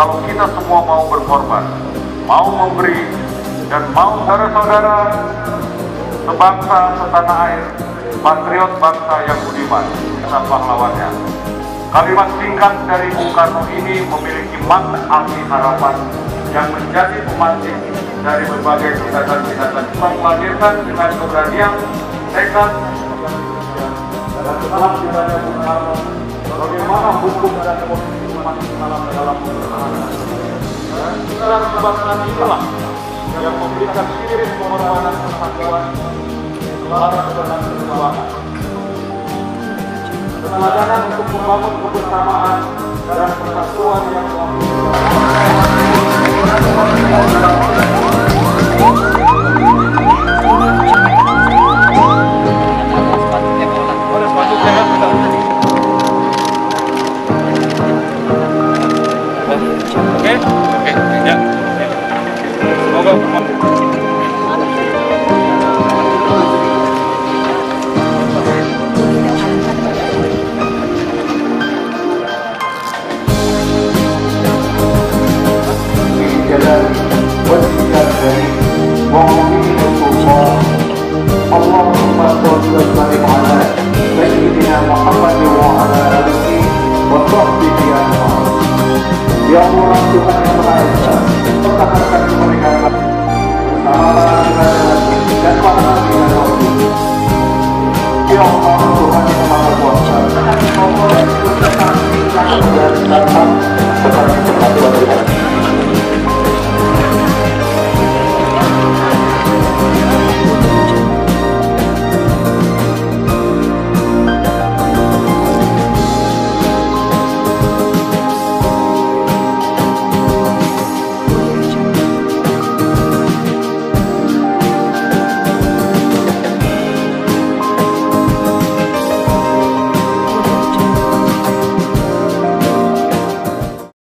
Kalau kita semua mau berkorban, mau memberi, dan mau saudara-saudara sebangsa setanah air, patriot bangsa yang budiman, kata pahlawannya. Kalimat singkat dari Bung Karno ini memiliki makna arti harapan yang menjadi pemantik dari berbagai tindakan-tindakan Jepang melahirkan dengan keberanian, tekad, dan setelah Karno, bagaimana hukum dan posisi umat Islam dalam kebangsaan inilah yang memberikan spirit pengorbanan. Keteladanan untuk membangun kebersamaan dan persatuan yang Audio Yang محمد Tuhan yang merasa, pertahankan mereka. Bersama